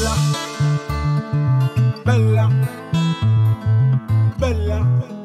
Bella, Bella, Bella.